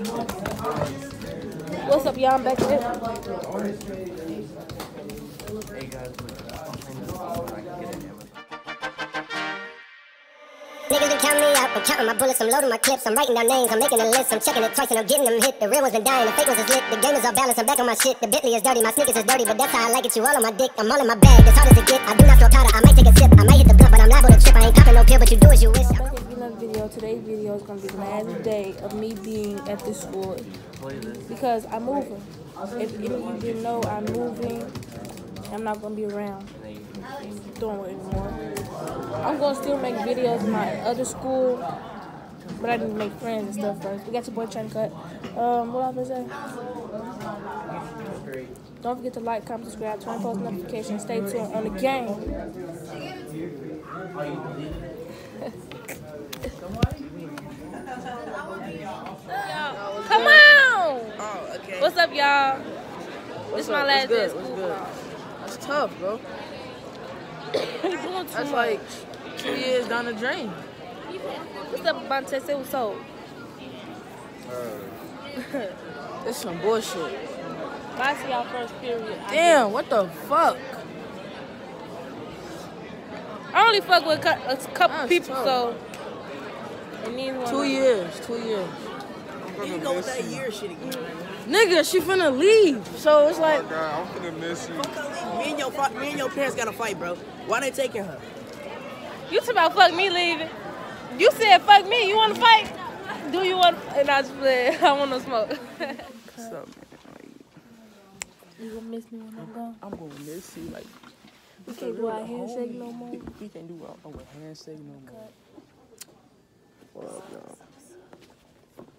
What's up, y'all? I'm back there. Niggas been counting me out, I'm counting my bullets, I'm loading my clips, I'm writing down names, I'm making a list, I'm checking it twice and I'm getting them hit. The real ones been dying, the fake ones is lit, the game is all balanced, I'm back on my shit. The Bentley is dirty, my sneakers is dirty, but that's how I like it. You all on my dick, I'm all in my bag, it's hard as it get. I do not throw powder, I might take a sip, I might hit the blunt, but I'm liable to trip. I ain't popping no pill, but you do as you wish. Another video. Today's video is gonna be the last day of me being at this school because I'm moving. If any of you didn't know, I'm moving. I'm not gonna be around doing it anymore. I'm gonna still make videos in my other school, but I to make friends and stuff first. We got your boy trying to cut. Um, what I was gonna say? Don't forget to like, comment, subscribe, turn on post notifications. Stay tuned on the game. Come on! Oh, okay. What's up, y'all? This is my last day of good? school. That's tough, bro. You doing too That's much. like two years down the drain. What's up, Bonte? Say what's up. It's some bullshit. I see y'all first period. I Damn, what the fuck? I only fuck with a couple That's people, tough. so. And neither Two years, two years. You go with that year shit again. Nigga, she finna leave. So it's oh like, God, I'm finna miss you. Me and your fa- me and your parents got to fight, bro. Why they taking her? You talking about fuck me leaving? You said fuck me. You want to fight? Do you want? And I just said I want to smoke. what's up, man? you gonna miss me when I'm gone? I'm gonna miss you. Like, We can't do our handshake no more. we can't do our, our handshake no more. What up, y'all?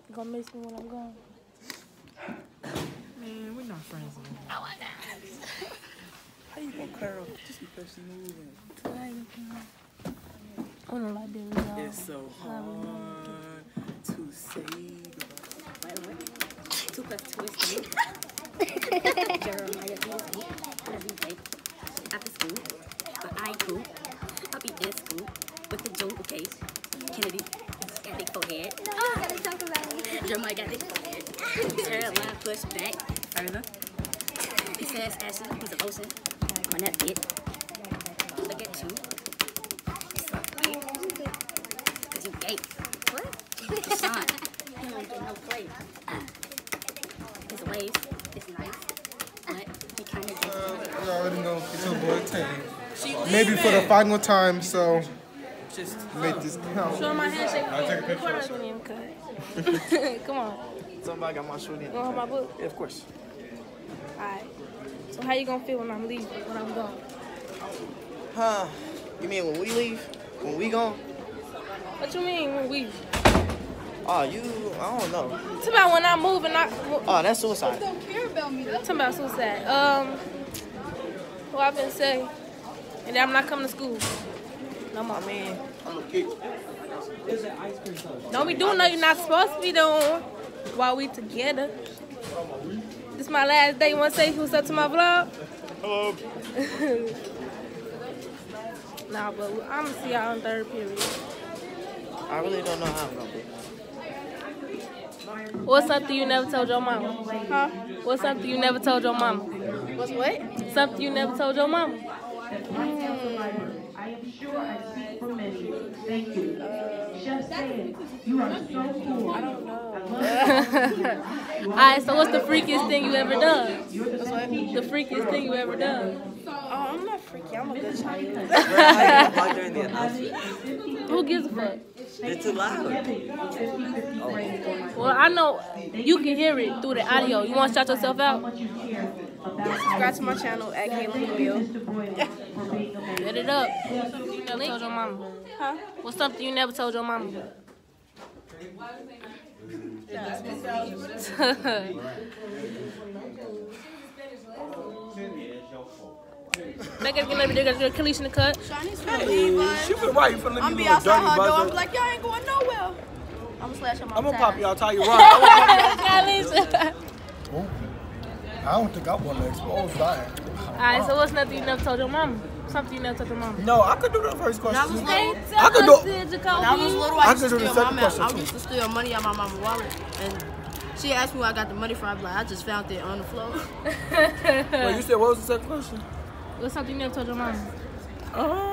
You gonna miss me when I'm gone? Man, we're not friends anymore. How you gonna curl just because she moving? I don't like that. y'all. It's so hard to say goodbye. Two plus two is three. Jeremiah is me. Every day after school, but I ain't cool. I'll be in school with the jungle case. Kennedy got big forehead. Oh, I gotta talk about it. Jeremiah got big forehead. His hairline pushed further. He says Ashley, who's a lotion on that bit. Look at you. Cause you gay. What? Deshaun. He don't get uh, no play. His waves is nice, but he kind of gets You already know it's your boy Tane. Maybe for the final time, so Just make this count. Show my handshake. I'll take a picture. Record us when you cut. Come on. Somebody got my shoe in. You want my book? Yeah, of course. Alright. So how you gonna feel when I'm leaving? When I'm gone? Huh? You mean when we leave? When we gone? What you mean when we? Oh, you? I don't know. Talk about when I'm moving. Not Oh, that's suicide. You don't care about me. Talking about suicide. Um, what I've been saying, and I'm not coming to school. No more. I'm a mean, Don't be doing nothing you're not supposed to be doing while we together. This my last day. You wanna say what's up to my vlog? Hello. Nah, but I'm gonna see y'all in third period. I really don't know how I'm gonna be. What's something you never told your mama? Huh? What's something you never told your mama? What's what? Something you never told your mama? I am sure I speak for many. Thank you. Chef said, you are so cool. I don't know. Alright, so what's the freakiest thing you ever done? The freakiest thing you ever done? Oh, I'm not freaky. I'm a good child. Like during the announcement. Who gives a fuck? It's too loud. Oh. Well, I know you can hear it through the audio. You want to shout yourself out? Subscribe to my channel at Caitlin Bill. Set it up. Something you never told your mama. Huh? What's something you never told your mama? Make it get a get Kalisha in the cut. She been right. You finna leave I'm you be outside dirty her door. I'm buzzer. like, y'all ain't going nowhere. I'm slash him I'm gonna pop you. I'll tell you right. Kalisha. I don't think I want to expose that. Alright, so what's nothing you never told your mom? Something you never told your mom? No, I could do the first question. Hey, I could tell us, do- Jacoby. When I was little, I I used to could do the steal second my question, I used to steal money out of my mom's wallet and She asked me where I got the money from. I'm like, I just found it on the floor. Wait, you said what was the second question? What's something you never told your mom? Oh.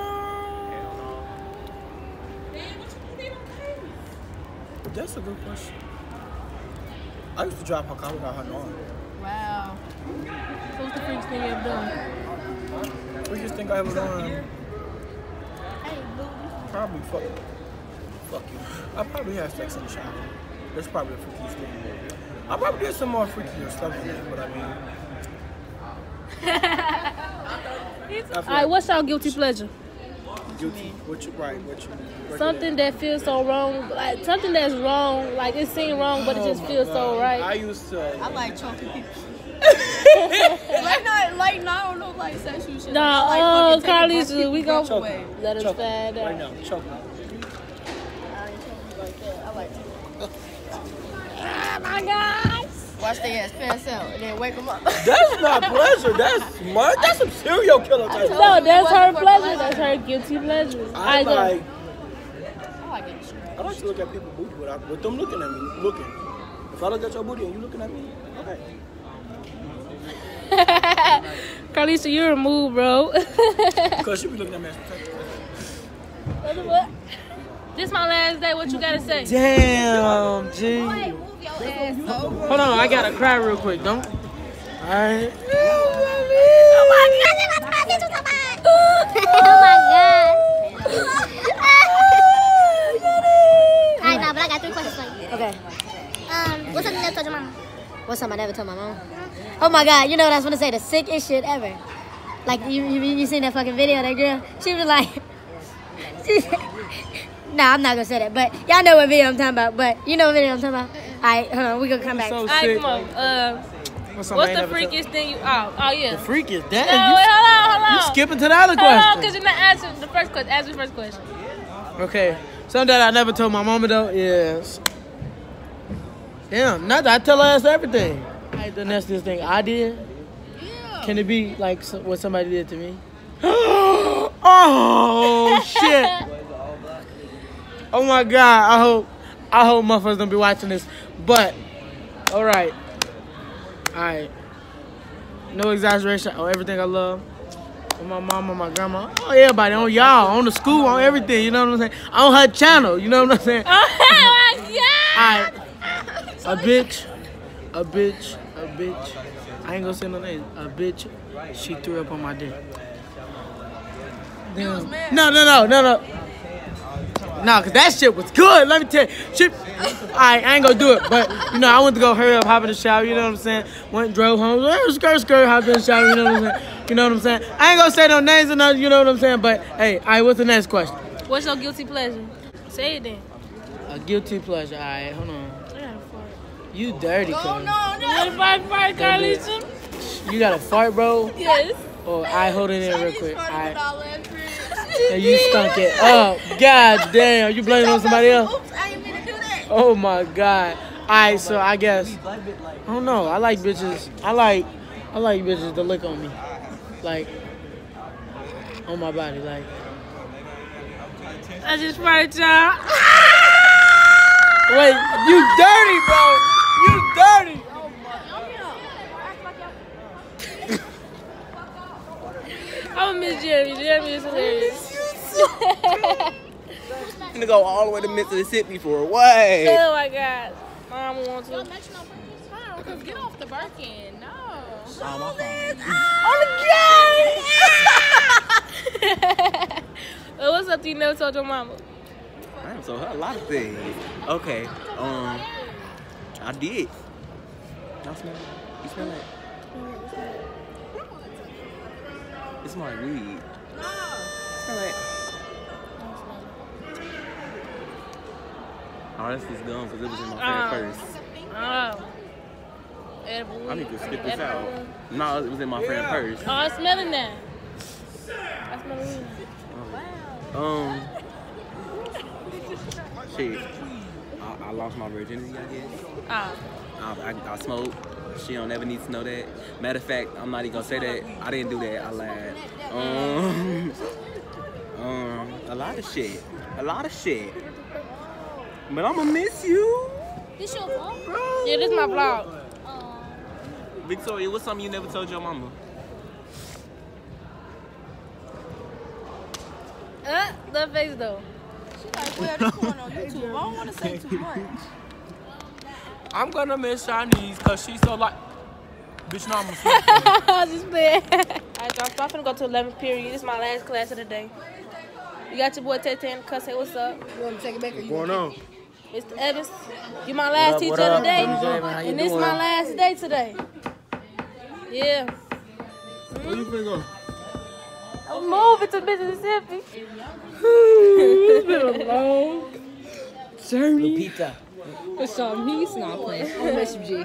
That's a good question. I used to drive her car without her knowing. Wow. So what's the freakiest thing you ever done? Freakiest thing I ever done. Probably fuck. Fuck you. I probably had sex in the shower. That's probably the freakiest thing. I probably did some more freakier stuff than that, but I mean. I Alright, what's your guilty pleasure? guilty. What you right? What you? what Something that feels so wrong, like something that's wrong, like it seems wrong, but it oh just Oh my feels so right. I used to. I like choking people. Like not, like not, I don't like sexual shit. Nah, like oh, fucking Carly's we go breath away. let us Choke. find Right out. now, choke. I ain't choking like that. I like to Oh my God. watch their ass pass out and then wake them up. That's not pleasure. That's smart. That's some serial killer type. No, that's her pleasure. pleasure. That's her guilty pleasure. I I go. like. I like getting. I like to look at people's booty without with them looking at me. Looking. If I look at your booty and you looking at me, okay. Carlisa, you're a move, bro. Because you be looking at me. as a what? This my last day. What you gotta say? Damn, G. Hold on, I gotta cry real quick, don't? Alright. oh my god. Alright, nah, but I got three questions for you. Okay. Um, what's something you never told your mama? What's something I never told my mom? Oh my god, you know what I was gonna say? The sickest shit ever. Like you, you, you seen that fucking video? That girl, she was like, she, nah, I'm not gonna say that. But y'all know what video I'm talking about. But you know what video I'm talking about. All right, hold on, we gonna come back. So Alright, come on. Uh, What's, what's the freakiest thing you? Oh, oh yeah. The freakiest. is No, that? wait, hold on, hold on. you, you skipping to the other Hold on, question. because you're not answering the first question. Answer the first question. Okay. Something that I never told my mama though is Damn, not that I tell her ass everything. Like the nastiest thing I did. Yeah. Can it be like so- what somebody did to me? oh shit. Oh my god. I hope I hope motherfuckers don't be watching this. But alright. Alright. No exaggeration Oh, everything I love. On my mama, my grandma, oh everybody, on y'all, on the school, on everything, you know what I'm saying? On her channel, you know what I'm saying? Oh my god. Alright. A bitch, a bitch, a bitch. I ain't gonna say no name. A bitch, she threw up on my dick. No, no, no, no, no. No, cause that shit was good. Let me tell you, shit. I, I ain't gonna do it, but you know I went to go hurry up, hop in the shower. You know what I'm saying? Went drove home, eh, skirt, skirt, hopped in the shower. You know what I'm saying? You know what I'm saying? I ain't gonna say no names or nothing. You know what I'm saying? But hey, all right, what's the next question? What's your guilty pleasure? Say it then. A guilty pleasure. All right, hold on. I gotta fart. You dirty, Oh cuz. no, no. What if I fart, Carlisa? You got a fart, bro? Yes. Or I hold it in real quick. Started All with right. all that shit. And you stunk it up. God damn. You blaming it on somebody else? Oops, I didn't mean to do that. Oh my god. Alright, so I guess I don't know. I like bitches. I like I like bitches to lick on me. Like on my body. Like I just farted, y'all. Wait, you dirty, bro. You dirty. I'm gonna miss Jeremy. Jeremy is hilarious. I'm gonna go all the way to Mississippi for a way. oh my god. Mom wants to. Because get off the Birkin. No. Uh, what's up to you never told your mama? I am so a lot of things. Okay, um, I did. Y'all smell it? You smell it? It's my weed. Smell it. Oh, this is gum because it was in my Oh. friend purse. Oh. Edible I need to weed. spit this out. weed. No, it was in my friend purse. Oh, I'm smelling that. I smell weed. Um, shit. I, lost my virginity, I guess. Ah. I, I, I smoke. She don't ever need to know that. Matter of fact, I'm not even gonna say that. I didn't do that. I lied. Um, um, a lot of shit. A lot of shit. But I'ma miss you. This your fault? Bro. Yeah, this is my vlog. Victoria, what's something you never told your mama? Uh, the face though. She like, well, this going on YouTube. I don't want to say too much. I'm gonna miss Shaunice because she's so like. Bitch, no, I'm a I was just playing. Alright, y'all, so I'm finna go to 11th period. This is my last class of the day. You got your boy Tay Tay in cuss. Hey, what's up? You want to take it back or you Going on. Mr. Evans. You my last up, teacher what of the day. Baby Jamin, and this doing? my last day today. Yeah. Where you finna go? I'm moving to Mississippi. It's been a long journey. Pizza. For some, he's not playing. on Bishop G.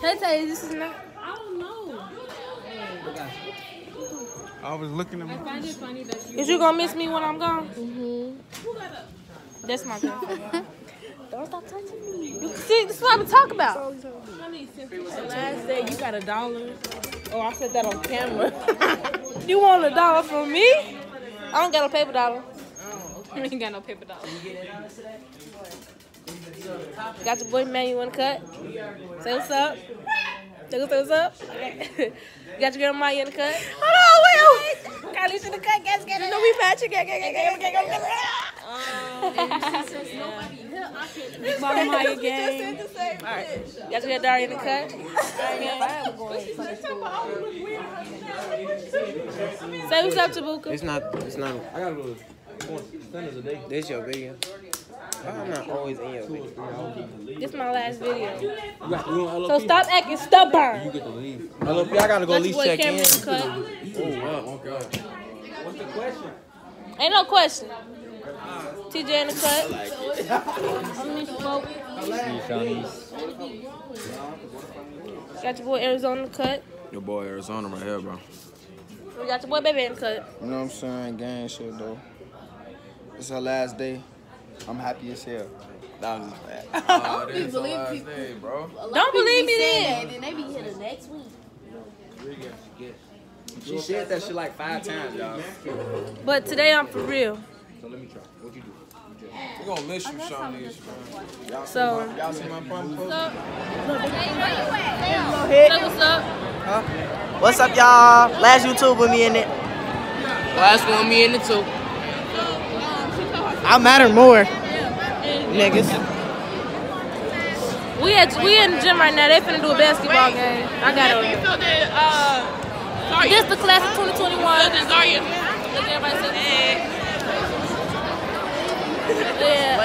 Tay Tay, this is not. I don't know. I was looking at I find it funny that you. Is you gonna miss me when I'm gone? Mm-hmm. That's my girlfriend. Don't stop touching me. See, this is what I'm talking about. Last day you got a dollar. Oh, I said that on camera. You want a dollar from me? I don't got a paper dollar. I ain't got no paper dollar. Got your boy man, you wanna cut? Say what's up. Say what's up. Got your girl Maya in the cut. Hold on, Will. Carly's in the cut. Guess, get it. No, we matching. Get, get, get, get, get, get, get. Mama Maya gang. Alright. Got your girl Daria in the cut. Say what's up, Tabuka. It's not. It's not. I gotta go. This your video. I'm not always in your video. This is my last video. You got, you want So stop acting stubborn. get to leave. Hello, I gotta go Got at least check Cameron in. in the cut. Oh wow. Oh, okay. What's the question? Ain't no question. TJ in the cut. I'm Miss Smoke. Got your boy Arizona cut. Your boy Arizona right here, bro. We got your boy Baby in the cut. You know what I'm saying? Gang shit though. It's her last day. I'm happy as hell. That was just bad. Oh, this is the last day, bro. Don't believe me then. Then they be here the next week. She said that shit like five times, y'all. But today I'm for real. So let me try. What you do? We're gonna miss you, Shaunice, man. So, Y'all see my pump post? say what's up. Huh? What's up, y'all? Last YouTube with me in it. Last one, me in the two. I matter more, niggas. We at we in the gym right now. They finna do a basketball game. I got it. So then, uh, This the class of 2021.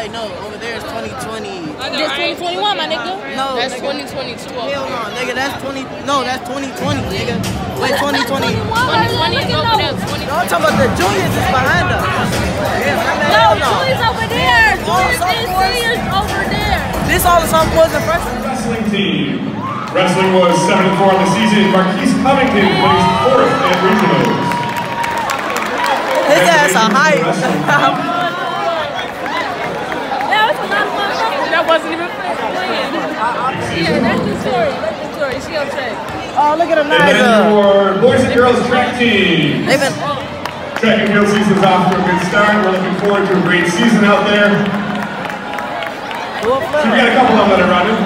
Zarya. Look at everybody say. Yeah. Wait, no, over there is 2020. This 2021, my nigga. No, That's nigga. 2022. Hell no, nigga, that's 20. No, that's 2020, nigga. Wait, 2020. 2020 2020 is over there. 2020. Y'all talking about the juniors is behind us. Yeah, No, hell no. Julie's over there. Julie's and seniors over there. This all the sophomores and freshmen. Wrestling team. Wrestling was 7 and 4 on the season. Marquise Covington placed fourth at regionals. His ass a hype. Yeah, it's a lot of fun. That wasn't even fair. Yeah, that's Victoria. That's Victoria. She on track. Oh, look at And then Eliza. for boys and girls track team. They've been. Track and field season's off to a good start. We're looking forward to a great season out there. So we got a couple of them that are running.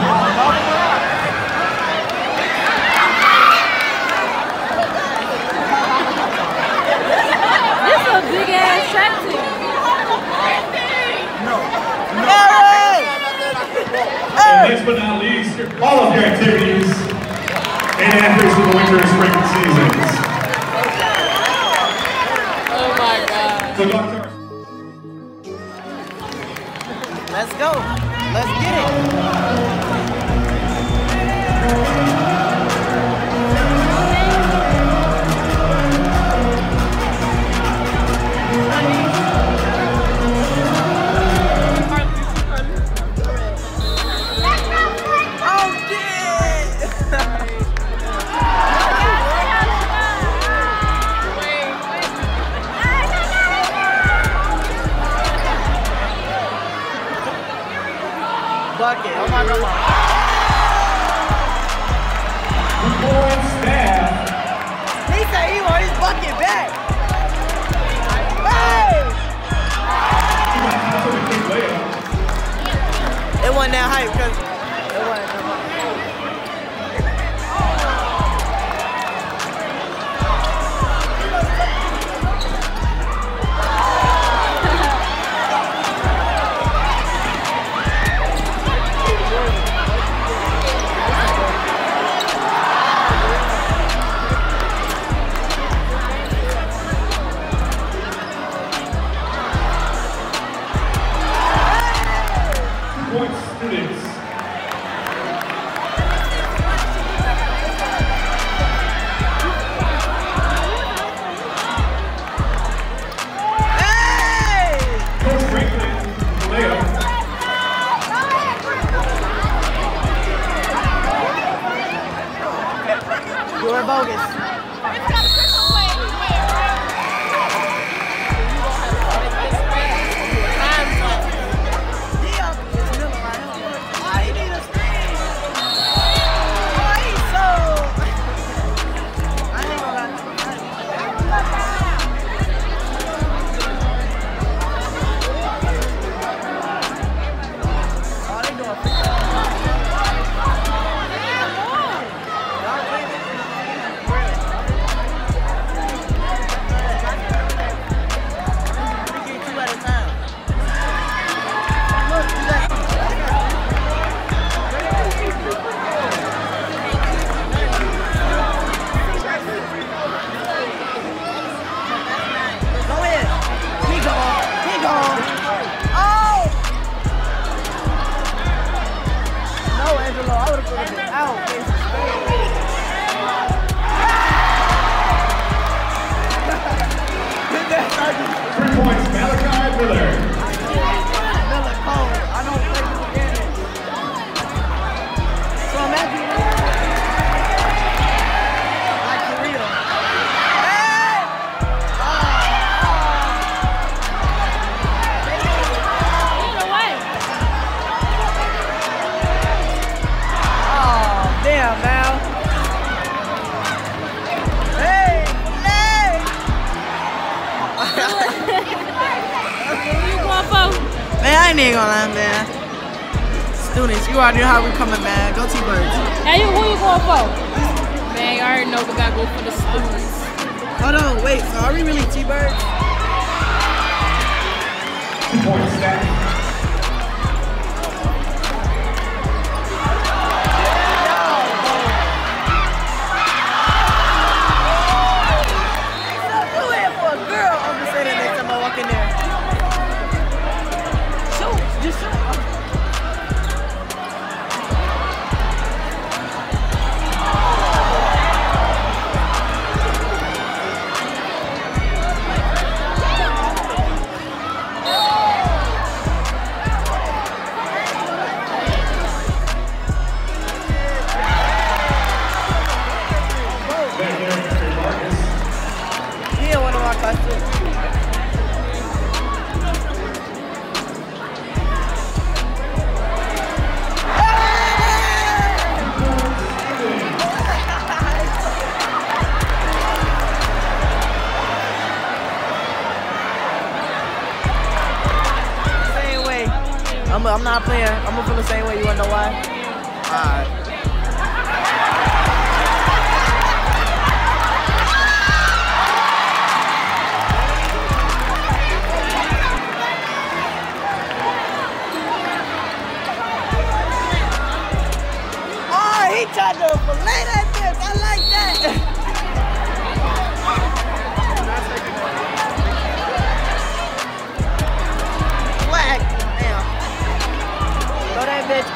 This is a big ass track team. Mary! And last but not least, all of their activities and athletes for the winter and spring seasons. Oh my god. So Let's go. Let's get it. It wasn't that hype because it wasn't Students, you already know how we coming, man. Go T-Birds. Hey, you, who you going for? Man, I already know we gotta go for the students. Hold on, wait. So are we really T-Birds? Not playing. I'm gonna feel the same way. You wanna know why? Alright. He tried to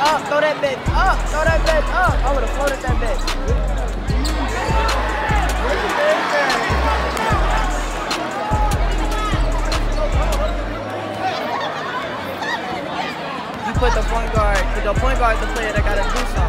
up. Throw that bitch up. Throw that bitch up. I would have floated that bitch. You put the point guard, the point guard the player that gotta do something.